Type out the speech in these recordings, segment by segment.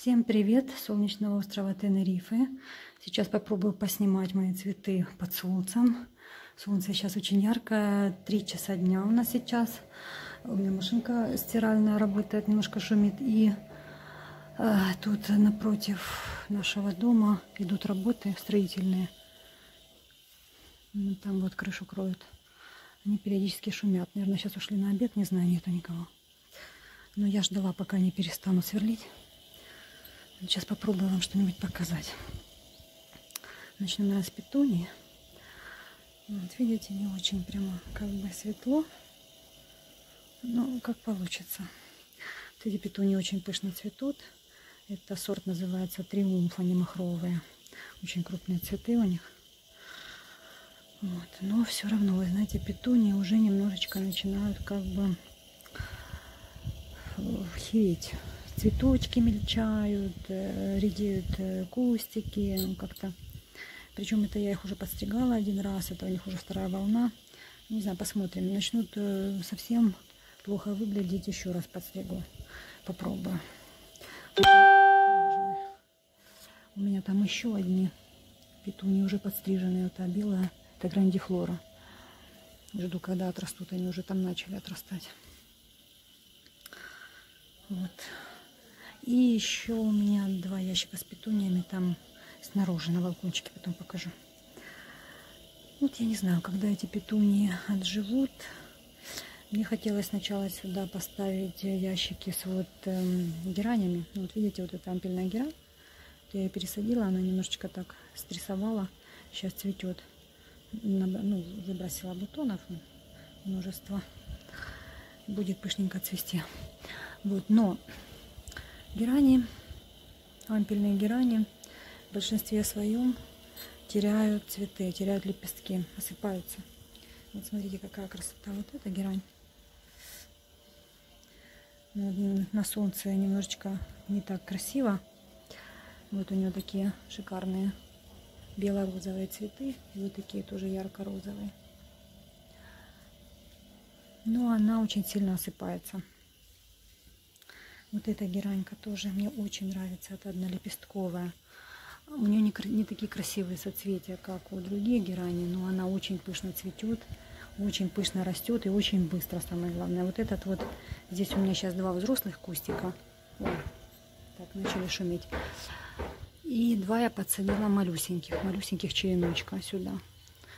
Всем привет солнечного острова Тенерифе. Сейчас попробую поснимать мои цветы под солнцем. Солнце сейчас очень яркое, 3 часа дня у нас сейчас. У меня машинка стиральная работает, немножко шумит. И э, тут напротив нашего дома идут работы строительные. Там вот крышу кроют. Они периодически шумят. Наверное, сейчас ушли на обед, не знаю, нету никого. Но я ждала, пока они перестанут сверлить. Сейчас попробую вам что-нибудь показать. Наверное, с петунии. Вот, видите, не очень прямо как бы светло. Ну, как получится. Вот эти петунии очень пышно цветут. Это сорт называется Триумф, они махровые. Очень крупные цветы у них. Вот. Но все равно, вы знаете, петунии уже немножечко начинают как бы хереть цветочки мельчают, э, редеют э, кустики, ну, как-то. Причем это я их уже подстригала один раз, это у них уже вторая волна. Не знаю, посмотрим. Начнут э, совсем плохо выглядеть, еще раз подстригу. Попробую. У меня там еще одни петуни уже подстриженные. Это белая, это грандифлора. Жду, когда отрастут. Они уже там начали отрастать. Вот. И еще у меня два ящика с петуниями там снаружи на балкончике, потом покажу. Вот я не знаю, когда эти петунии отживут. Мне хотелось сначала сюда поставить ящики с вот эм, геранями. Вот видите, вот эта ампельная герань. Я ее пересадила, она немножечко так стрессовала. Сейчас цветет. Ну, выбросила бутонов множество. Будет пышненько цвести. Вот, но Герани, ампельные герани в большинстве своем теряют цветы, теряют лепестки, осыпаются. Вот смотрите, какая красота. Вот эта герань. Ну, на солнце немножечко не так красиво. Вот у нее такие шикарные бело-розовые цветы. И вот такие тоже ярко-розовые. Но она очень сильно осыпается. Вот эта геранька тоже мне очень нравится. Это однолепестковая. У нее не, не такие красивые соцветия, как у других герани, но она очень пышно цветет, очень пышно растет и очень быстро, самое главное. Вот этот вот, здесь у меня сейчас два взрослых кустика. Ой, так, начали шуметь. И два я подсадила малюсеньких, малюсеньких череночка сюда.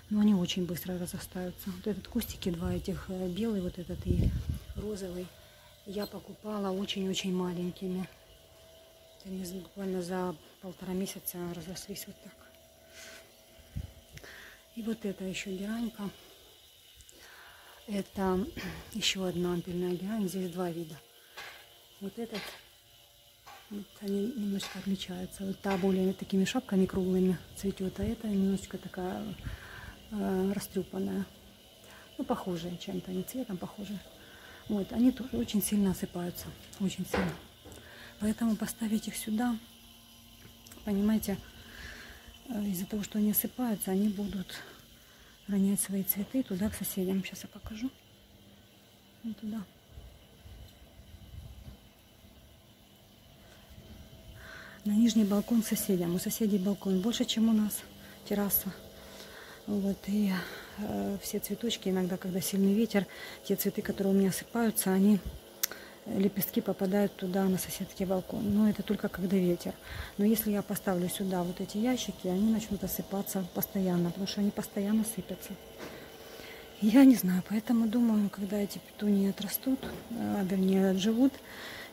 Но они очень быстро разрастаются. Вот этот кустики, два этих, э, белый вот этот и розовый я покупала очень-очень маленькими. Они буквально за полтора месяца разрослись вот так. И вот это еще геранька. Это еще одна ампельная герань. Здесь два вида. Вот этот, вот они немножко отличаются. Вот та более такими шапками круглыми цветет, а это немножечко такая э, растрепанная. Ну, похожая чем-то, не цветом похожая. Вот, они тоже очень сильно осыпаются, очень сильно. Поэтому поставить их сюда, понимаете, э, из-за того, что они осыпаются, они будут ронять свои цветы туда, к соседям. Сейчас я покажу. Вот туда. На нижний балкон соседям. У соседей балкон больше, чем у нас. Терраса. Вот, и все цветочки, иногда, когда сильный ветер, те цветы, которые у меня осыпаются, они, э, лепестки попадают туда, на соседский балкон. Но это только когда ветер. Но если я поставлю сюда вот эти ящики, они начнут осыпаться постоянно, потому что они постоянно сыпятся. Я не знаю, поэтому думаю, когда эти петунии отрастут, а вернее отживут,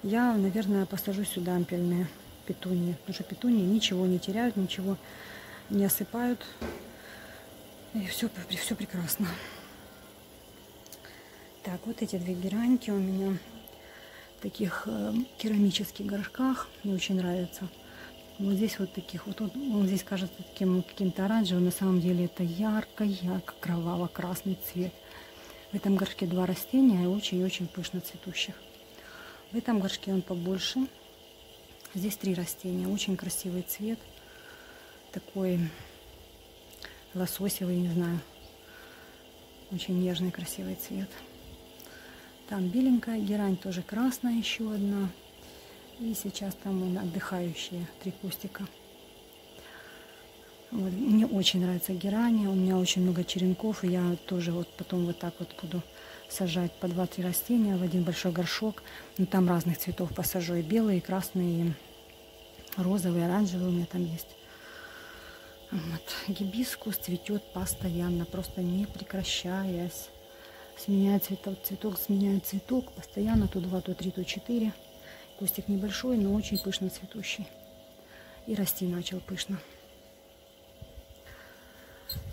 я, наверное, посажу сюда ампельные петунии. Потому что петунии ничего не теряют, ничего не осыпают. И все, все прекрасно. Так, вот эти две гераньки у меня в таких э, керамических горшках. Мне очень нравится. Вот здесь вот таких, вот он, он здесь кажется таким каким-то оранжевым, на самом деле это ярко-ярко кроваво-красный цвет. В этом горшке два растения, очень-очень пышно цветущих. В этом горшке он побольше. Здесь три растения, очень красивый цвет. Такой лососевый, не знаю. Очень нежный, красивый цвет. Там беленькая герань, тоже красная еще одна. И сейчас там отдыхающие три кустика. Вот. Мне очень нравится герани, у меня очень много черенков, и я тоже вот потом вот так вот буду сажать по 2-3 растения в один большой горшок. Ну, там разных цветов посажу, и белые, и красные, и розовые, оранжевые у меня там есть. Вот. Гибискус цветет постоянно, просто не прекращаясь. Сменяет цветок, цветок сменяет цветок, постоянно то два, то три, то четыре. Кустик небольшой, но очень пышно цветущий. И расти начал пышно.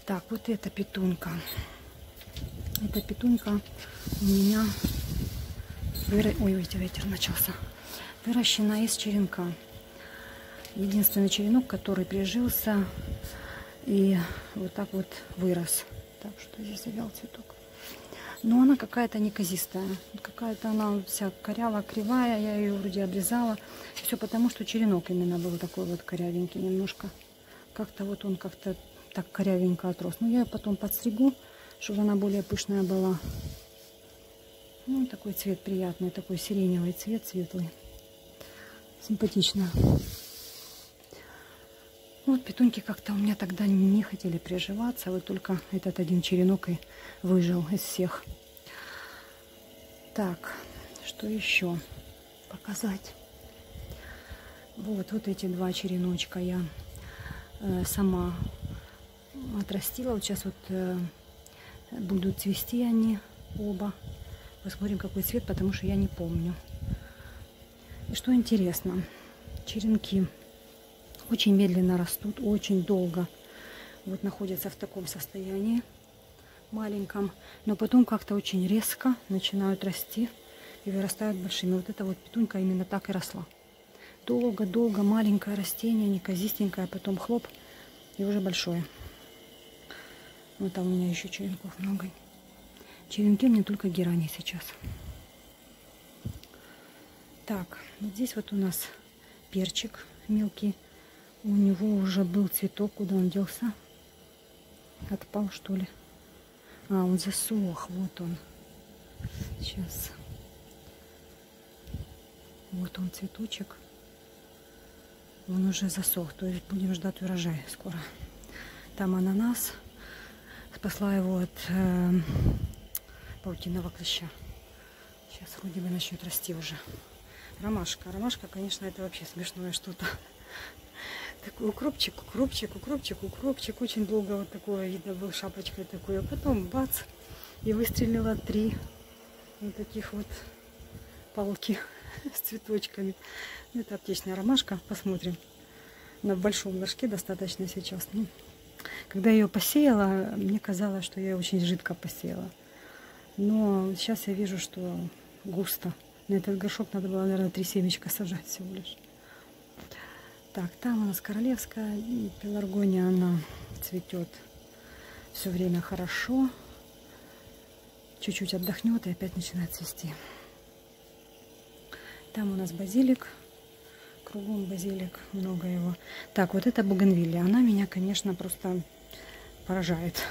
Так, вот эта петунька. Эта петунька у меня... Выра... Ой, ветер, ветер начался. Выращена из черенка. Единственный черенок, который прижился и вот так вот вырос. Так что здесь завял цветок. Но она какая-то неказистая. Какая-то она вся корява, кривая. Я ее вроде обрезала. Все потому, что черенок именно был такой вот корявенький немножко. Как-то вот он как-то так корявенько отрос. Но я ее потом подстригу, чтобы она более пышная была. Ну, такой цвет приятный, такой сиреневый цвет, светлый. Симпатично. Вот петуньки как-то у меня тогда не хотели приживаться. Вот только этот один черенок и выжил из всех. Так, что еще показать? Вот, вот эти два череночка я э, сама отрастила. Вот сейчас вот э, будут цвести они оба. Посмотрим, какой цвет, потому что я не помню. И что интересно, черенки очень медленно растут, очень долго вот находятся в таком состоянии маленьком, но потом как-то очень резко начинают расти и вырастают большими. Вот эта вот петунька именно так и росла. Долго-долго маленькое растение, неказистенькое, потом хлоп и уже большое. Вот там у меня еще черенков много. Черенки мне только герани сейчас. Так, здесь вот у нас перчик мелкий. У него уже был цветок, куда он делся? Отпал, что ли? А, он засох, вот он. Сейчас. Вот он цветочек. Он уже засох, то есть будем ждать урожая скоро. Там ананас. Спасла его от э, паутинного клеща. Сейчас вроде бы начнет расти уже. Ромашка. Ромашка, конечно, это вообще смешное что-то. Такой укропчик, укропчик, укропчик, укропчик. Очень долго вот такое видно был шапочкой такой. А потом бац, и выстрелила три вот таких вот палки с цветочками. Ну, это аптечная ромашка. Посмотрим. На большом горшке достаточно сейчас. Ну, когда я ее посеяла, мне казалось, что я очень жидко посеяла. Но сейчас я вижу, что густо. На этот горшок надо было, наверное, три семечка сажать всего лишь. Так, там у нас королевская пеларгония, она цветет все время хорошо. Чуть-чуть отдохнет и опять начинает цвести. Там у нас базилик, кругом базилик, много его. Так, вот эта бугенвилля, она меня, конечно, просто поражает.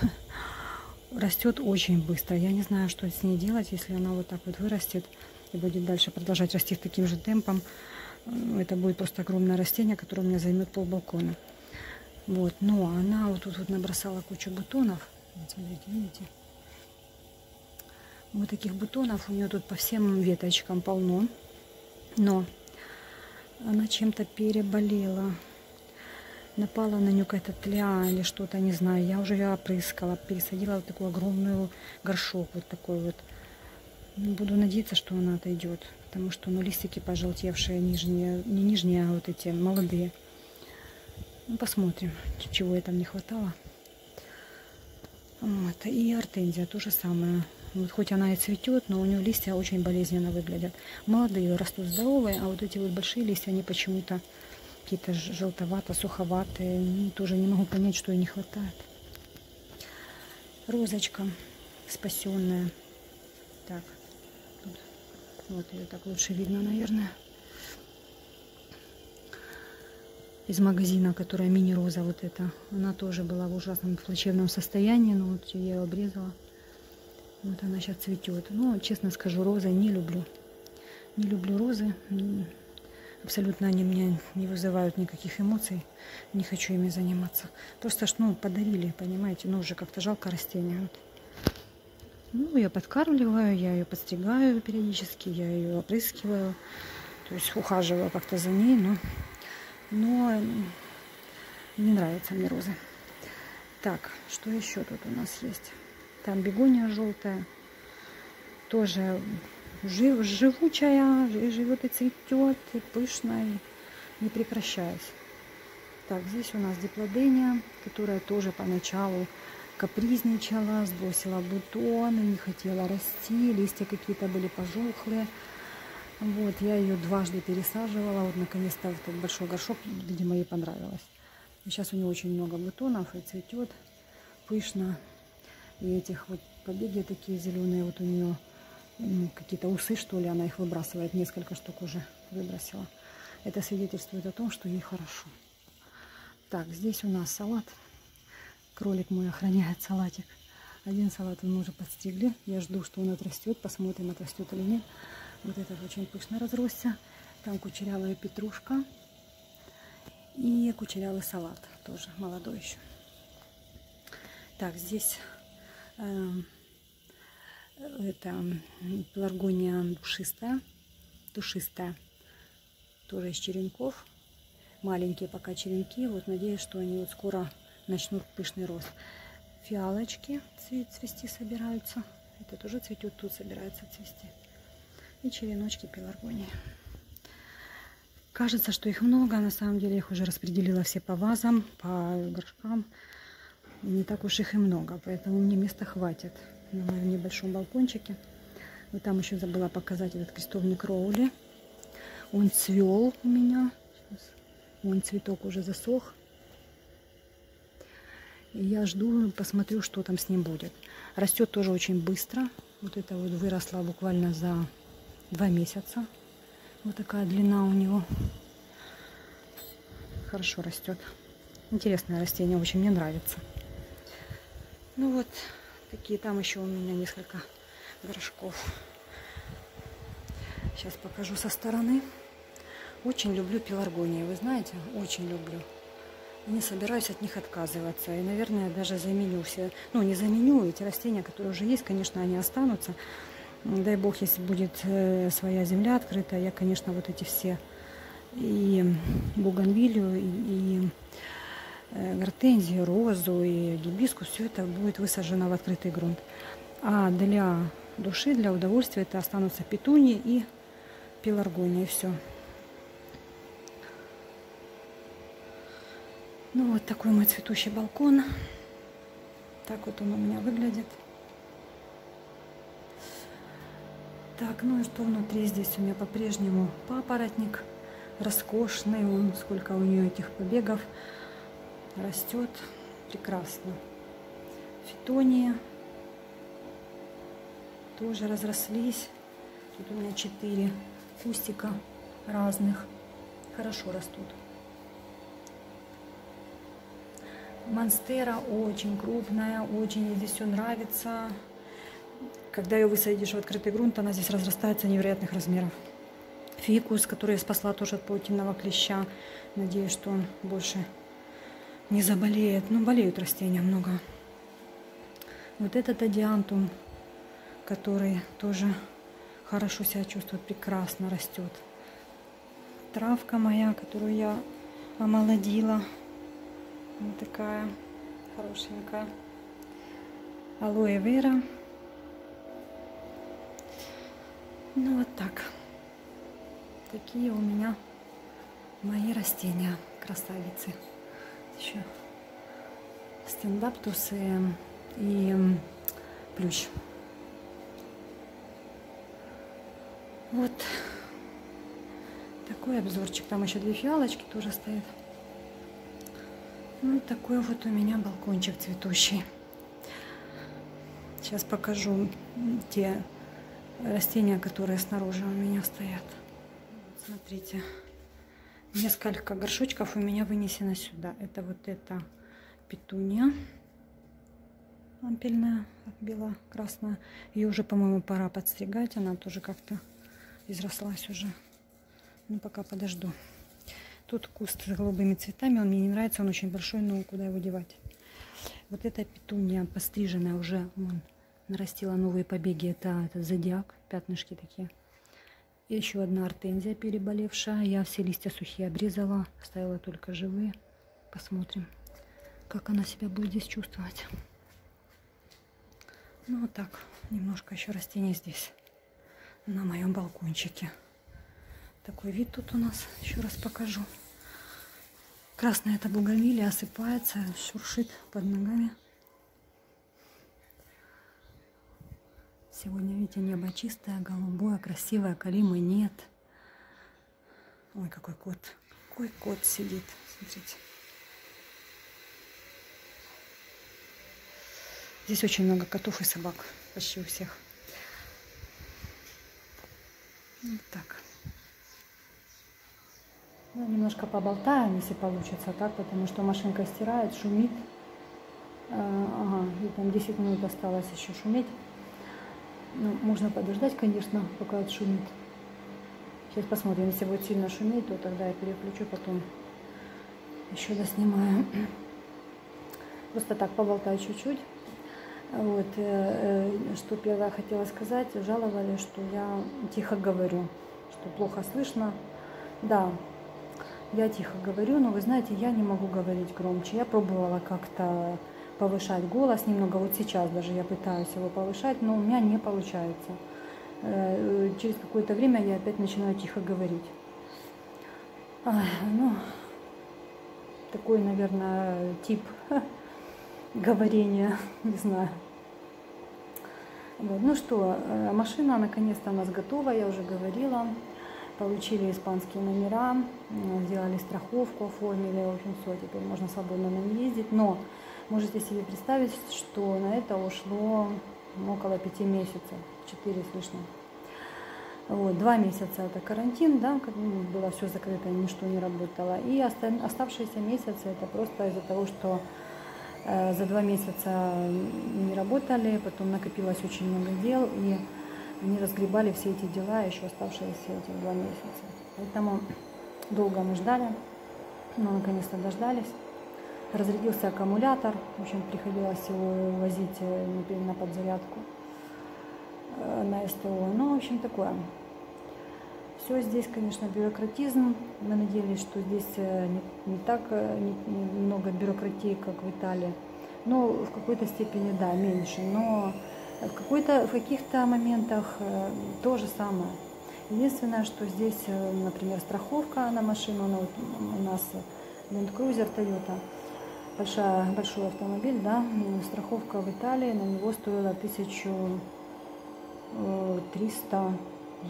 Растет очень быстро. Я не знаю, что с ней делать, если она вот так вот вырастет и будет дальше продолжать расти таким же темпом. Это будет просто огромное растение, которое у меня займет пол балкона. Вот, но она вот тут вот набросала кучу бутонов. Вот, смотрите, видите? Вот таких бутонов у нее тут по всем веточкам полно. Но она чем-то переболела. Напала на нее какая-то тля или что-то, не знаю. Я уже ее опрыскала, пересадила вот такой огромный горшок, вот такой вот. Буду надеяться, что она отойдет потому что ну, листики пожелтевшие, нижние, не нижние, а вот эти молодые. Ну, посмотрим, чего ей там не хватало. Вот. И артензия то же самое. Вот хоть она и цветет, но у нее листья очень болезненно выглядят. Молодые растут здоровые, а вот эти вот большие листья, они почему-то какие-то желтовато, суховатые. Ну, тоже не могу понять, что ей не хватает. Розочка спасенная. Так, вот ее так лучше видно, наверное. Из магазина, которая мини-роза вот эта. Она тоже была в ужасном плачевном состоянии, но вот я ее обрезала. Вот она сейчас цветет. Но, честно скажу, розы не люблю. Не люблю розы. Абсолютно они мне не вызывают никаких эмоций. Не хочу ими заниматься. Просто ну, подарили, понимаете, ну, уже как-то жалко растения. Вот. Ну, я подкармливаю, я ее подстригаю периодически, я ее опрыскиваю. То есть ухаживаю как-то за ней, но, но не нравятся мне розы. Так, что еще тут у нас есть? Там бегония желтая. Тоже жив, живучая, живет и цветет, и пышная, не прекращаясь. Так, здесь у нас диплодения, которая тоже поначалу капризничала, сбросила бутоны, не хотела расти, листья какие-то были пожухлые. Вот, я ее дважды пересаживала, вот наконец-то в этот большой горшок, видимо, ей понравилось. Сейчас у нее очень много бутонов и цветет пышно. И этих вот побеги такие зеленые, вот у нее какие-то усы, что ли, она их выбрасывает, несколько штук уже выбросила. Это свидетельствует о том, что ей хорошо. Так, здесь у нас салат. Кролик мой охраняет салатик. Один салат мы уже подстригли. Я жду, что он отрастет. Посмотрим, отрастет или нет. Вот этот очень пышно разросся. Там кучерявая петрушка. И кучерявый салат. Тоже молодой еще. Так, здесь э, это пеларгония душистая. Душистая. Тоже из черенков. Маленькие пока черенки. Вот надеюсь, что они вот скоро начнут пышный рост. Фиалочки цвести собираются. Это тоже цветет, тут собирается цвести. И череночки пеларгонии. Кажется, что их много, на самом деле их уже распределила все по вазам, по горшкам. Не так уж их и много, поэтому мне места хватит на моем небольшом балкончике. Вот там еще забыла показать этот крестовник Роули. Он цвел у меня. Вон цветок уже засох. Я жду, посмотрю, что там с ним будет. Растет тоже очень быстро. Вот это вот выросло буквально за два месяца. Вот такая длина у него. Хорошо растет. Интересное растение, очень мне нравится. Ну вот, такие там еще у меня несколько горшков. Сейчас покажу со стороны. Очень люблю пеларгонии, вы знаете, очень люблю не собираюсь от них отказываться. И, наверное, даже заменю все. Ну, не заменю, эти растения, которые уже есть, конечно, они останутся. Дай бог, если будет э, своя земля открыта, я, конечно, вот эти все и буганвилию, и, и э, гортензию, розу, и гибиску, все это будет высажено в открытый грунт. А для души, для удовольствия это останутся петунии и пеларгония, и все. Ну вот такой мой цветущий балкон. Так вот он у меня выглядит. Так, ну и что внутри здесь у меня по-прежнему папоротник. Роскошный он, сколько у нее этих побегов. Растет прекрасно. Фитония тоже разрослись. Тут у меня четыре кустика разных. Хорошо растут. Монстера очень крупная, очень здесь все нравится. Когда ее высадишь в открытый грунт, она здесь разрастается невероятных размеров. Фикус, который я спасла тоже от паутинного клеща. Надеюсь, что он больше не заболеет. Ну, болеют растения много. Вот этот адиантум, который тоже хорошо себя чувствует, прекрасно растет. Травка моя, которую я омолодила. Вот такая хорошенькая. Алоэ вера. Ну вот так. Такие у меня мои растения, красавицы. Еще стендаптусы и плющ. Вот такой обзорчик. Там еще две фиалочки тоже стоят. Ну, такой вот у меня балкончик цветущий. Сейчас покажу те растения, которые снаружи у меня стоят. Смотрите, несколько горшочков у меня вынесено сюда. Это вот эта петуния лампельная, бело-красная. Ее уже, по-моему, пора подстригать. Она тоже как-то изрослась уже. Ну, пока подожду. Тут куст с голубыми цветами, он мне не нравится, он очень большой, но куда его девать? Вот эта петуния постриженная уже, вон, нарастила новые побеги. Это, это зодиак, пятнышки такие. И еще одна артензия переболевшая. Я все листья сухие обрезала, оставила только живые. Посмотрим, как она себя будет здесь чувствовать. Ну вот так, немножко еще растений здесь, на моем балкончике. Такой вид тут у нас, еще раз покажу. Красная это бугамилия осыпается, шуршит под ногами. Сегодня, видите, небо чистое, голубое, красивое, калимы нет. Ой, какой кот. Какой кот сидит. Смотрите. Здесь очень много котов и собак. Почти у всех. Вот так. Ну, немножко поболтаем, если получится так, потому что машинка стирает, шумит. А, ага, и там 10 минут осталось еще шуметь. Ну, можно подождать, конечно, пока отшумит. Сейчас посмотрим, если будет сильно шуметь, то тогда я переключу, потом еще доснимаю. Просто так поболтаю чуть-чуть. Вот, э, э, что первое хотела сказать, жаловали, что я тихо говорю, что плохо слышно. Да, я тихо говорю, но вы знаете, я не могу говорить громче. Я пробовала как-то повышать голос немного. Вот сейчас даже я пытаюсь его повышать, но у меня не получается. Э, через какое-то время я опять начинаю тихо говорить. Ну, такой, наверное, тип говорения, не знаю. Вот. Ну что, э, машина наконец-то у нас готова, я уже говорила. Получили испанские номера, сделали страховку, оформили, в общем, все, теперь можно свободно на ней ездить. Но Можете себе представить, что на это ушло около пяти месяцев, четыре с лишним. Вот, два месяца это карантин, да, было все закрыто, ничто не работало. И оставшиеся месяцы это просто из-за того, что э, за два месяца не работали, потом накопилось очень много дел, и они разгребали все эти дела, еще оставшиеся эти два месяца. Поэтому долго мы ждали, но наконец-то дождались разрядился аккумулятор, в общем, приходилось его возить э, на подзарядку э, на СТО. Ну, в общем, такое. Все здесь, конечно, бюрократизм. Мы надеялись, что здесь э, не, не так не, не много бюрократии, как в Италии. Но в какой-то степени, да, меньше. Но в, в каких-то моментах то же самое. Единственное, что здесь, например, страховка на машину, ну, у нас Land Cruiser Toyota – большая, большой автомобиль, да, страховка в Италии на него стоила 1300 э,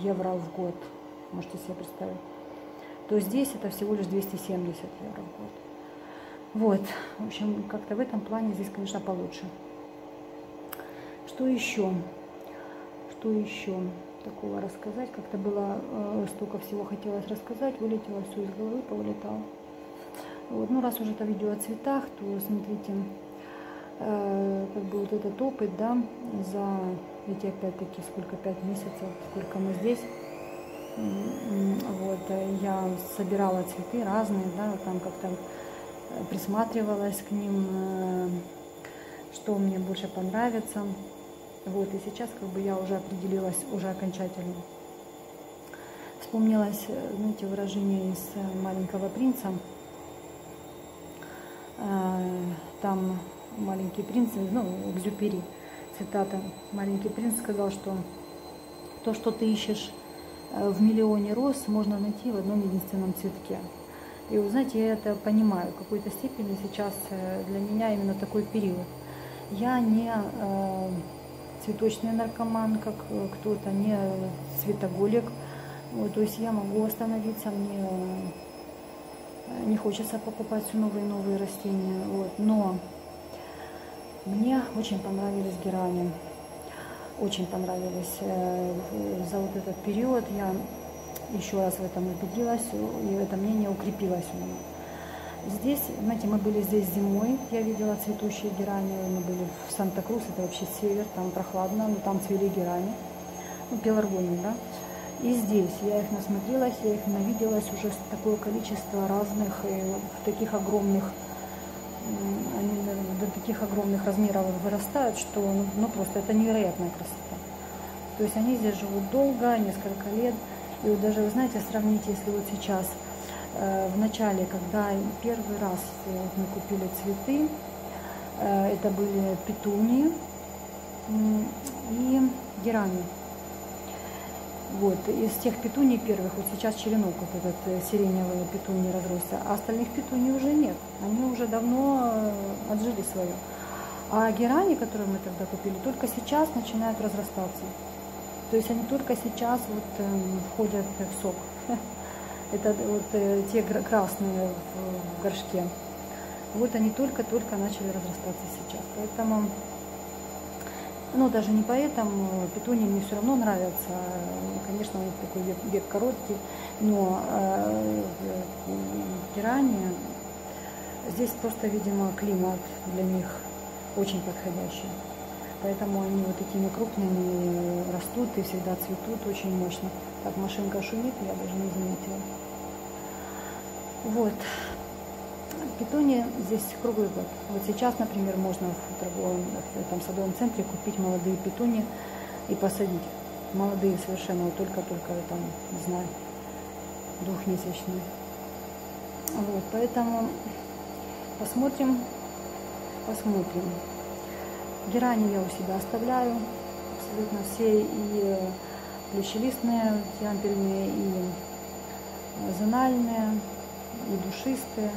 евро в год, можете себе представить. То здесь это всего лишь 270 евро в год. Вот, в общем, как-то в этом плане здесь, конечно, получше. Что еще? Что еще такого рассказать? Как-то было э, столько всего хотелось рассказать, вылетело все из головы, повылетало. Вот. Ну, раз уже это видео о цветах, то смотрите, э, как бы вот этот опыт, да, за эти опять-таки сколько, пять месяцев, сколько мы здесь. Вот, я собирала цветы разные, да, там как-то присматривалась к ним, э, что мне больше понравится. Вот, и сейчас как бы я уже определилась уже окончательно. Вспомнилось, э, знаете, выражение из «Маленького принца», а, там маленький принц, ну, Экзюпери, цитата, маленький принц сказал, что то, что ты ищешь э, в миллионе роз, можно найти в одном единственном цветке. И вы знаете, я это понимаю, в какой-то степени сейчас э, для меня именно такой период. Я не э, цветочный наркоман, как кто-то, не цветоголик. Вот, то есть я могу остановиться, мне не хочется покупать все новые и новые растения. Вот. Но мне очень понравились герани. Очень понравились. Э, за вот этот период я еще раз в этом убедилась, и это мнение укрепилось у меня. Здесь, знаете, мы были здесь зимой, я видела цветущие герани, мы были в Санта-Крус, это вообще север, там прохладно, но там цвели герани, ну, пеларгония, да. И здесь я их насмотрелась, я их навиделась уже такое количество разных, в таких огромных, они до таких огромных размеров вырастают, что ну, ну просто это невероятная красота. То есть они здесь живут долго, несколько лет. И вот даже, вы знаете, сравните, если вот сейчас, э, в начале, когда первый раз э, мы купили цветы, э, это были петунии и герани. Вот, из тех петуний первых, вот сейчас черенок вот этот э, сиреневый петуний разросся, а остальных петуний уже нет. Они уже давно э, отжили свое. А герани, которые мы тогда купили, только сейчас начинают разрастаться. То есть они только сейчас вот э, входят в сок. Это вот э, те красные в горшке. Вот они только-только начали разрастаться сейчас. Поэтому ну, даже не поэтому, петуни мне все равно нравятся. Конечно, он такой век, век короткий, но э, здесь просто, видимо, климат для них очень подходящий. Поэтому они вот такими крупными растут и всегда цветут очень мощно. Так машинка шумит, я даже не заметила. Вот. Питония здесь круглый год. Вот сейчас, например, можно в торговом в этом садовом центре купить молодые питони и посадить. Молодые совершенно, вот только-только там, не знаю, двухмесячные. Вот, поэтому посмотрим, посмотрим. Герани я у себя оставляю абсолютно все, и плющелистные, тиампельные, и зональные, и душистые.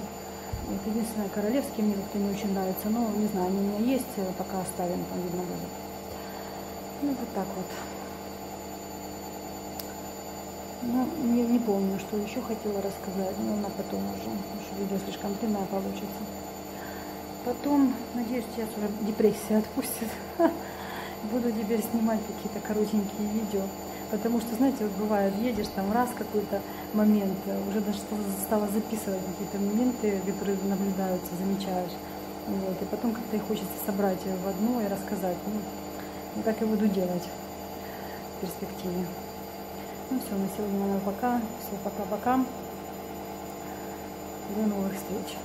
Вот единственное, королевские мне как-то не очень нравятся, но не знаю, они у меня есть, э, пока оставим, там видно будет. Ну, вот так вот. Ну, не, не помню, что еще хотела рассказать, но на потом уже, потому что видео слишком длинное получится. Потом, надеюсь, сейчас уже депрессия отпустит. Буду теперь снимать какие-то коротенькие видео. Потому что, знаете, вот бывает, едешь там раз какой-то момент, уже даже стала записывать какие-то моменты, которые наблюдаются, замечаешь. Вот, и потом как-то их хочется собрать в одно и рассказать. Ну, и так и буду делать в перспективе. Ну все, на сегодня, пока. Все, пока-пока. До новых встреч.